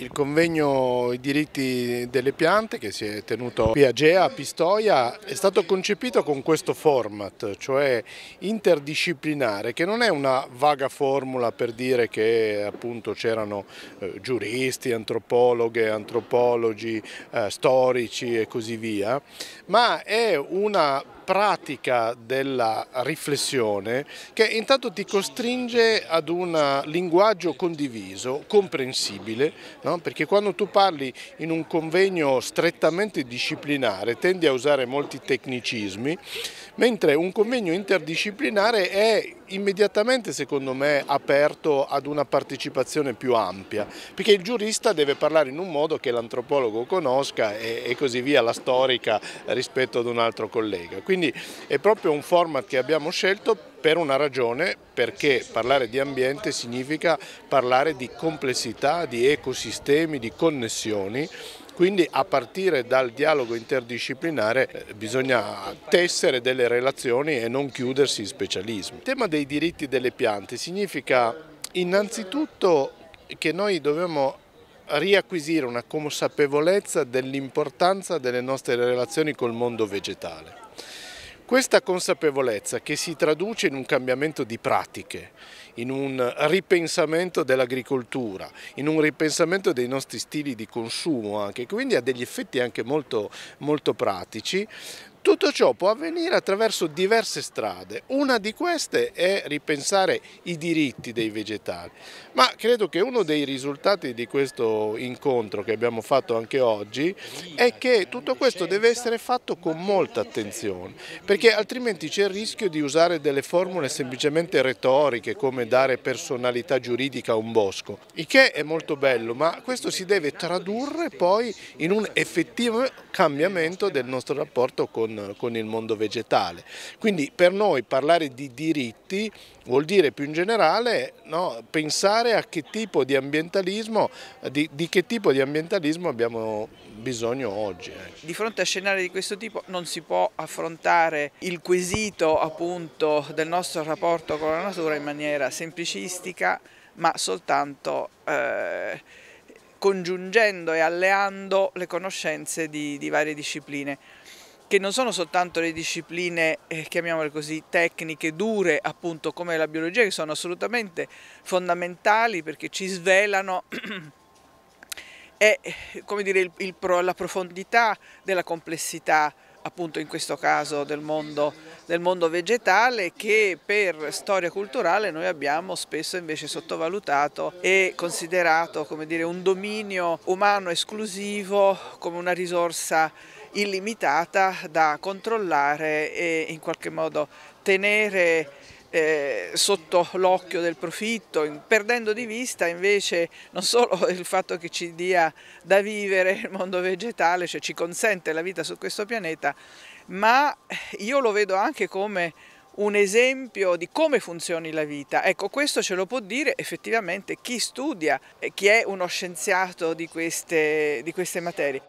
Il convegno I diritti delle piante che si è tenuto qui a Gea, a Pistoia, è stato concepito con questo format, cioè interdisciplinare, che non è una vaga formula per dire che appunto c'erano eh, giuristi, antropologhe, antropologi, eh, storici e così via, ma è una pratica della riflessione che intanto ti costringe ad un linguaggio condiviso, comprensibile, no? Perché quando tu parli in un convegno strettamente disciplinare tendi a usare molti tecnicismi, mentre un convegno interdisciplinare è immediatamente secondo me aperto ad una partecipazione più ampia, perché il giurista deve parlare in un modo che l'antropologo conosca e, e, così via, la storica rispetto ad un altro collega. Quindi è proprio un format che abbiamo scelto per una ragione, perché parlare di ambiente significa parlare di complessità, di ecosistemi, di connessioni quindi a partire dal dialogo interdisciplinare eh, bisogna tessere delle relazioni e non chiudersi in specialismi. Il tema dei diritti delle piante significa innanzitutto che noi dobbiamo riacquisire una consapevolezza dell'importanza delle nostre relazioni col mondo vegetale. Questa consapevolezza che si traduce in un cambiamento di pratiche, in un ripensamento dell'agricoltura, in un ripensamento dei nostri stili di consumo anche, quindi ha degli effetti anche molto, molto pratici, tutto ciò può avvenire attraverso diverse strade, una di queste è ripensare i diritti dei vegetali, ma credo che uno dei risultati di questo incontro che abbiamo fatto anche oggi è che tutto questo deve essere fatto con molta attenzione, perché altrimenti c'è il rischio di usare delle formule semplicemente retoriche come dare personalità giuridica a un bosco, il che è molto bello, ma questo si deve tradurre poi in un effettivo cambiamento del nostro rapporto con con, con il mondo vegetale. Quindi per noi parlare di diritti vuol dire più in generale no, pensare a che tipo di ambientalismo, di, di, che tipo di ambientalismo abbiamo bisogno oggi. Eh. Di fronte a scenari di questo tipo non si può affrontare il quesito appunto del nostro rapporto con la natura in maniera semplicistica ma soltanto eh, congiungendo e alleando le conoscenze di, di varie discipline che non sono soltanto le discipline, eh, chiamiamole così, tecniche, dure appunto come la biologia, che sono assolutamente fondamentali perché ci svelano e, come dire, il, il, la profondità della complessità appunto in questo caso del mondo, del mondo, vegetale che per storia culturale noi abbiamo spesso invece sottovalutato e considerato come dire, un dominio umano esclusivo come una risorsa illimitata da controllare e in qualche modo tenere eh, sotto l'occhio del profitto, perdendo di vista invece non solo il fatto che ci dia da vivere il mondo vegetale, cioè ci consente la vita su questo pianeta, ma io lo vedo anche come un esempio di come funzioni la vita. Ecco, questo ce lo può dire effettivamente chi studia, chi è uno scienziato di queste, di queste materie.